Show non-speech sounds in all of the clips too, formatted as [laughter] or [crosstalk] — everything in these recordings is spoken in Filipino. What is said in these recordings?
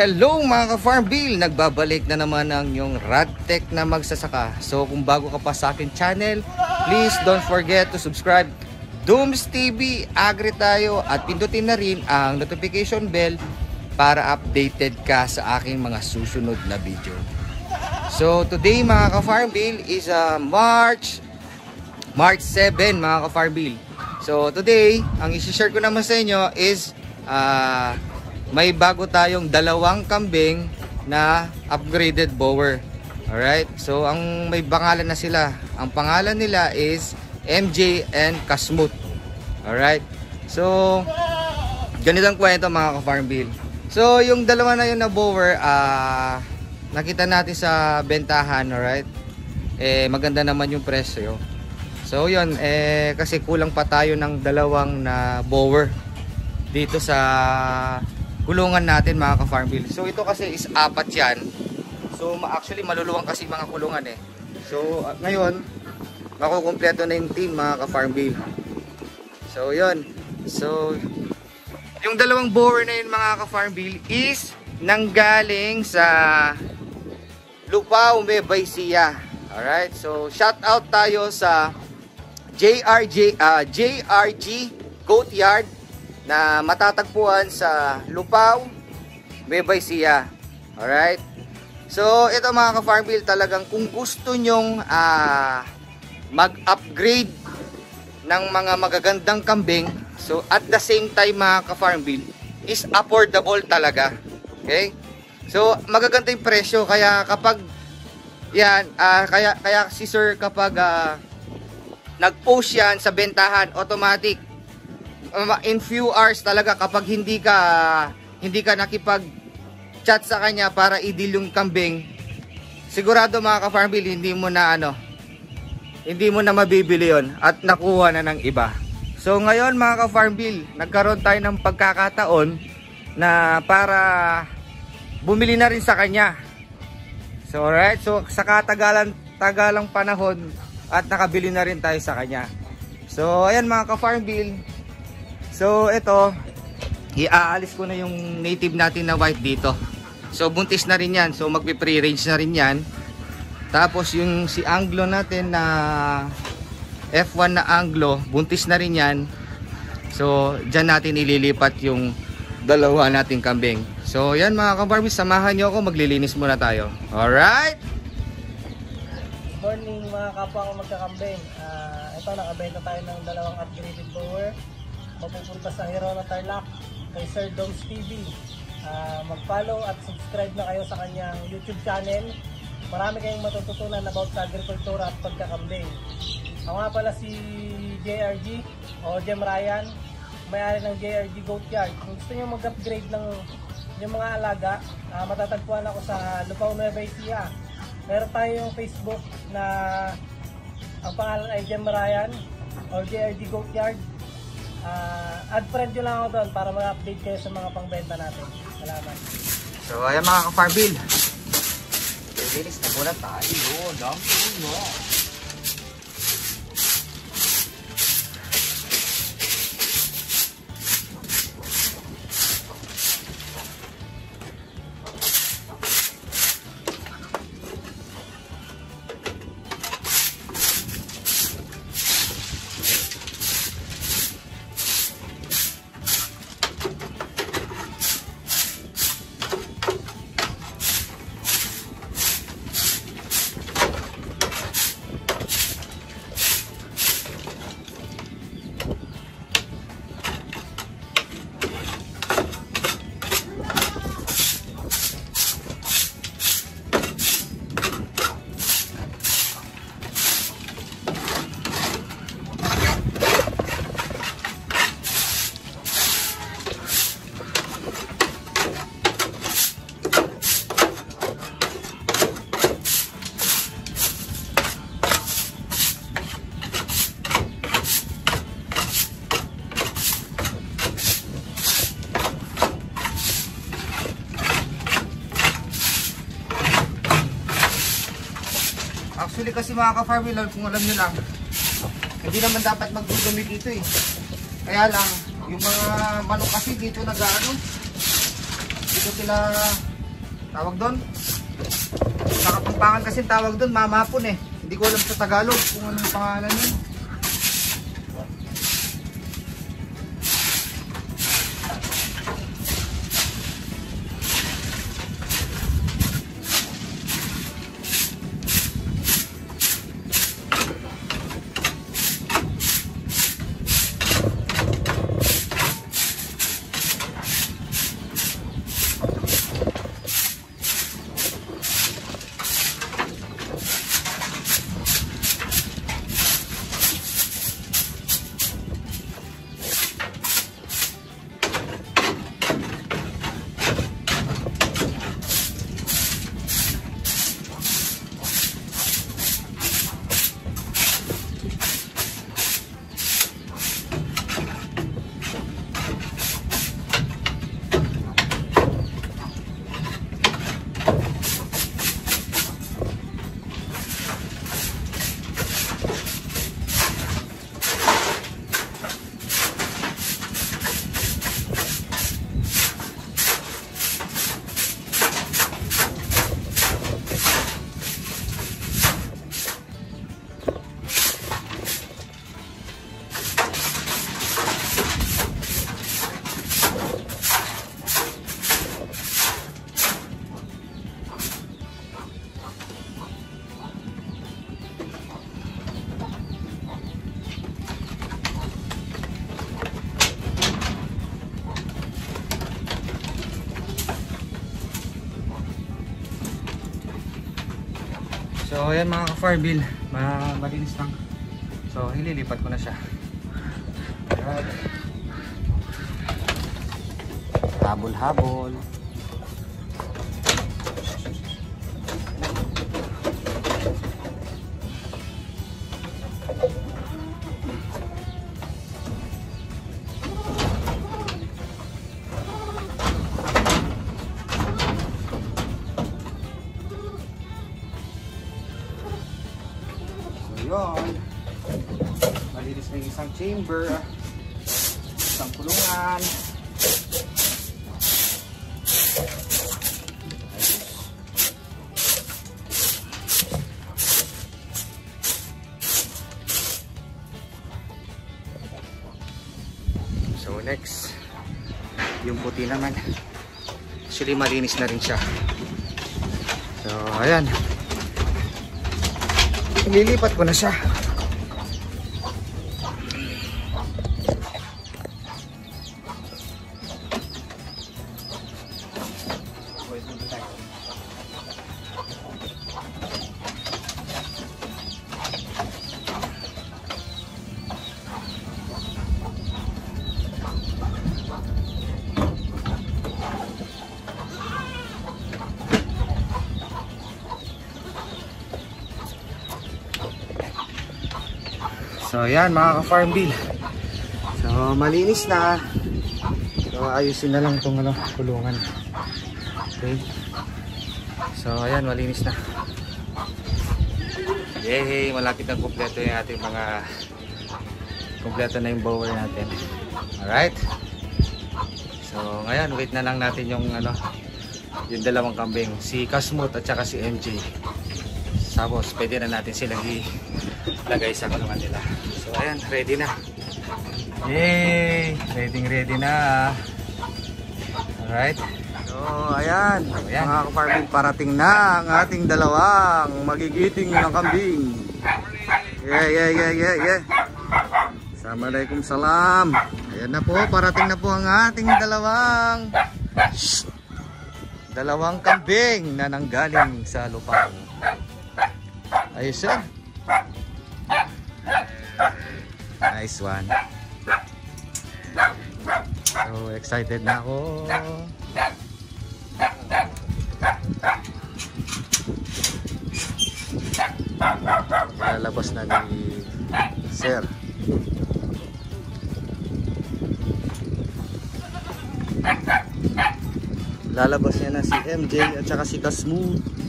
Hello mga ka-Farm Bill! Nagbabalik na naman ang yung Radtech na magsasaka. So, kung bago ka pa sa akin channel, please don't forget to subscribe Dooms TV, Agri tayo at pindutin na rin ang notification bell para updated ka sa aking mga susunod na video. So, today mga ka-Farm Bill is uh, March March 7 mga ka-Farm Bill. So, today, ang isi-share ko naman sa inyo is uh, may bago tayong dalawang kambing na upgraded bower. Alright? So, ang may pangalan na sila. Ang pangalan nila is MJ and Kasmut. Alright? So, ganito ang kwento mga ka-farm bill. So, yung dalawa na yun na bower, ah, nakita natin sa bentahan, alright? Eh, maganda naman yung presyo. So, yun, eh, kasi kulang pa tayo ng dalawang na bower dito sa kulungan natin mga ka-farm bill. So ito kasi is apat yan. So actually maluluwang kasi mga kulungan eh. So uh, ngayon makukumpleto na yung team mga ka-farm bill. So yun. So yung dalawang bower na yun mga ka-farm bill is nanggaling sa Lupao Mebaysia. Alright, so shout out tayo sa JRJ, uh, JRG Goat Yard na matatagpuan sa Lupao, Bebaysia. Alright? So, ito mga ka-farm bill, talagang kung gusto nyong uh, mag-upgrade ng mga magagandang kambing, so at the same time mga ka-farm bill, is affordable talaga. Okay? So, magaganda yung presyo, kaya kapag yan, uh, kaya, kaya si sir kapag uh, nag-post yan sa bentahan, automatic, in few hours talaga kapag hindi ka hindi ka nakipag chat sa kanya para i-deal yung kambing sigurado mga ka-farm hindi mo na ano hindi mo na mabibili yon at nakuha na ng iba. So ngayon mga ka-farm nagkaroon tayo ng pagkakataon na para bumili na rin sa kanya. So alright. So sa katagalan tagalang panahon at nakabili na rin tayo sa kanya. So ayan mga ka-farm So, ito, iaalis ko na yung native natin na white dito. So, buntis na rin yan. So, magpe-pre-range na rin yan. Tapos, yung si Anglo natin na F1 na Anglo, buntis na rin yan. So, dyan natin ililipat yung dalawa nating kambing. So, yan mga kabarbis, samahan nyo ako. Maglilinis muna tayo. Alright? Morning mga kapwa ko magkakambing. Uh, ito, nakabenta tayo ng dalawang upgraded blower mapupunta sa Hirona Tarlac kay Sir Doms TV. Uh, ah, mag-follow at subscribe na kayo sa kanyang YouTube channel. Marami kayong matututunan about sa agrikultura at pagkakambing. Ako nga pala si JRG o Jem Ryan, may-ari ng JRG Goat Yard. Kung gusto niyo mag-upgrade ng yung mga alaga, uh, matatagpuan ako sa Lupao Nueva Ecija. Meron tayong Facebook na ang pangalan ay Jem Ryan or JRG Goat Yard uh, add friend nyo lang ako doon para mag-update kayo sa mga pangbenta natin. Salamat. So ayan mga ka-farm bill. Linis na muna tayo. Dang puno. Actually kasi mga ka-farming kung alam nyo lang, hindi naman dapat magdudumi dito eh. Kaya lang, yung mga manok kasi dito nag-ano, Dito sila tawag doon. Sa Kapampangan kasi tawag doon, mamapon eh. Hindi ko alam sa Tagalog kung anong pangalan yun. So ayan mga ka-farbill, ma malinis lang. So hililipat ko na siya. Habol-habol. So yun. Malinis na yung isang chamber. Isang kulungan. So next, yung puti naman. Actually malinis na rin siya. So ayan. Lilipat ko na siya. So yan mga ka-farm bill. So malinis na. So ayusin na lang itong ano, kulungan. Okay. So ayan malinis na. Yay! Malapit ng kumpleto yung ating mga kumpleto na yung bower natin. Alright. So ngayon wait na lang natin yung ano yung dalawang kambing. Si Kasmut at saka si MJ. Tapos pwede na natin silang ilagay sa kulungan nila. So ayan, ready na. Yay! Ready ready na. Alright. So ayan, ayan. mga ka-farming parating na ang ating dalawang magigiting ng kambing. Yeah, yeah, yeah, yeah, yeah. Assalamualaikum salam. Ayan na po, parating na po ang ating dalawang dalawang kambing na nanggaling sa lupang. Ayos yun. Nice one. So excited na ako. Lalabas na ni Sir. Lalabas niya na si MJ at saka si Kasmoot.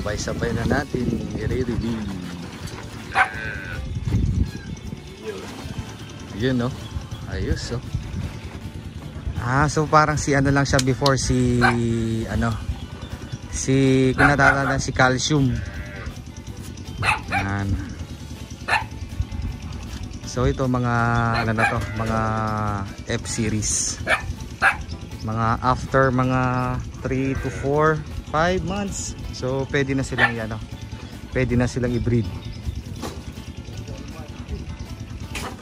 Sabay-sabay na natin i-reveal. Yun no. Ayos oh. Ah, so parang si ano lang siya before si ano si kung si calcium. Yan. So ito mga ano na to, mga F series. Mga after mga 3 to 4, 5 months. So pwede na silang yan, oh. Pwede na silang i-breed.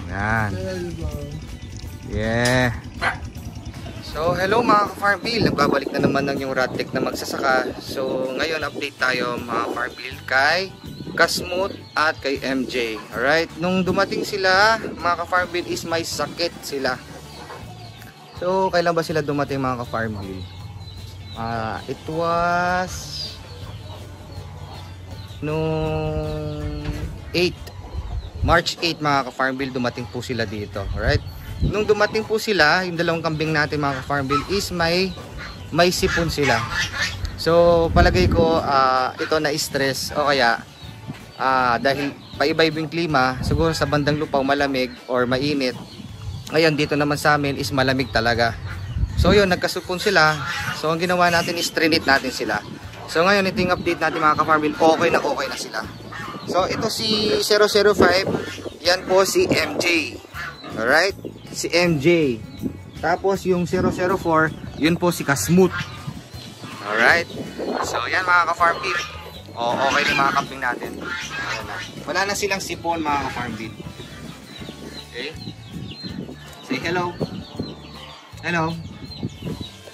Yan. Yeah. So hello mga ka-Farmville, nagbabalik na naman ng yung Radtech na magsasaka. So ngayon update tayo mga Farmville kay Kasmut at kay MJ. Alright, nung dumating sila mga ka-Farmville is may sakit sila. So kailan ba sila dumating mga ka-Farmville? Ah, it was nung 8 March 8 mga ka-Farmville dumating po sila dito. Alright? Nung dumating po sila, yung dalawang kambing natin mga ka-Farmville is may may sipon sila. So palagay ko uh, ito na stress o kaya uh, dahil paiba-iba yung klima, siguro sa bandang lupaw malamig or mainit. Ngayon dito naman sa amin is malamig talaga. So yun, nagkasupon sila. So ang ginawa natin is trinit natin sila. So ngayon ito yung update natin mga ka-Farmville, okay na okay na sila. So ito si 005, yan po si MJ. Alright? Si MJ. Tapos yung 004, yun po si Kasmut. Alright? So yan mga ka-farm beat. O, okay na mga kambing natin. Wala na. Silang sipon mga ka-farm beat. Okay? Hello. Hello.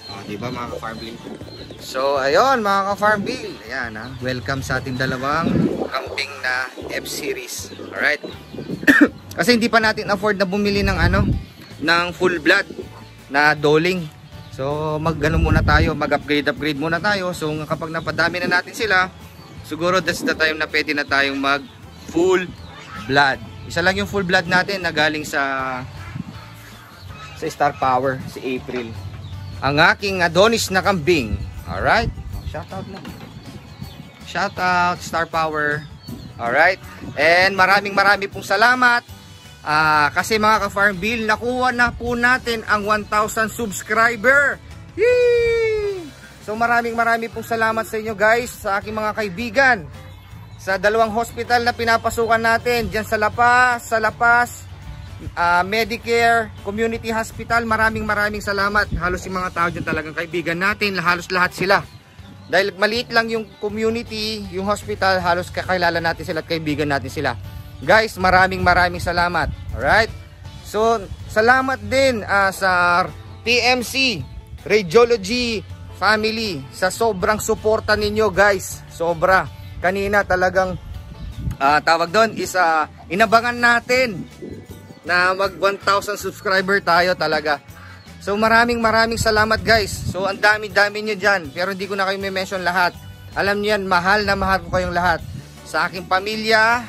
O, diba mga ka-farm beat? So, ayun mga ka-farm bill. Ayan ha. Welcome sa ating dalawang camping na F-Series. Alright. [coughs] Kasi hindi pa natin afford na bumili ng ano, ng full blood na doling. So, mag ano muna tayo, mag-upgrade upgrade muna tayo. So, kapag napadami na natin sila, siguro that's the time na pwede na tayong mag full blood. Isa lang yung full blood natin na galing sa sa Star Power, si April. Ang aking Adonis na kambing Alright? Shout out lang. Shout out, Star Power. Alright? And maraming maraming pong salamat. Uh, kasi mga ka-farm bill, nakuha na po natin ang 1,000 subscriber. Yee! So maraming maraming pong salamat sa inyo guys, sa aking mga kaibigan. Sa dalawang hospital na pinapasukan natin, dyan sa Lapas, sa Lapas, uh, Medicare, Community Hospital, maraming maraming salamat. Halos yung mga tao dyan talagang kaibigan natin, halos lahat sila. Dahil maliit lang yung community, yung hospital, halos kakilala natin sila at kaibigan natin sila. Guys, maraming maraming salamat. Alright? So, salamat din uh, sa PMC, Radiology Family, sa sobrang suporta ninyo guys. Sobra. Kanina talagang uh, tawag doon is uh, inabangan natin na mag 1,000 subscriber tayo talaga. So maraming maraming salamat guys. So ang dami-dami nyo dyan. Pero hindi ko na kayo may-mention lahat. Alam niyo yan, mahal na mahal ko kayong lahat. Sa aking pamilya,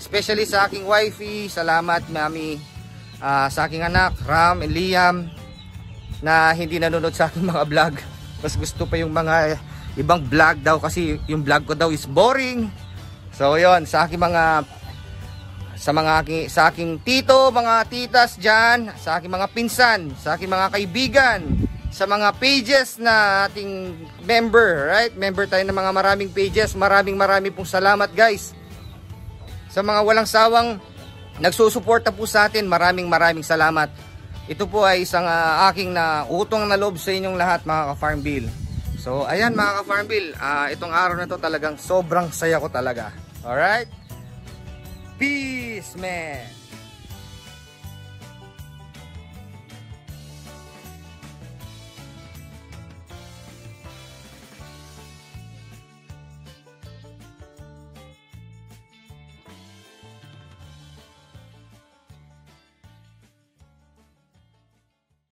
especially sa aking wifey, salamat mami. Uh, sa aking anak, Ram and Liam, na hindi nanonood sa aking [laughs] mga vlog. Mas gusto pa yung mga ibang vlog daw kasi yung vlog ko daw is boring. So yon sa aking mga sa mga aking, sa aking tito, mga titas dyan, sa aking mga pinsan, sa aking mga kaibigan, sa mga pages na ating member, right? Member tayo ng mga maraming pages. Maraming maraming pong salamat guys. Sa mga walang sawang nagsusuporta po sa atin, maraming maraming salamat. Ito po ay isang uh, aking na utong na loob sa inyong lahat mga ka-farm bill. So ayan mga ka-farm bill, uh, itong araw na to talagang sobrang saya ko talaga. Alright? Peace, Policeman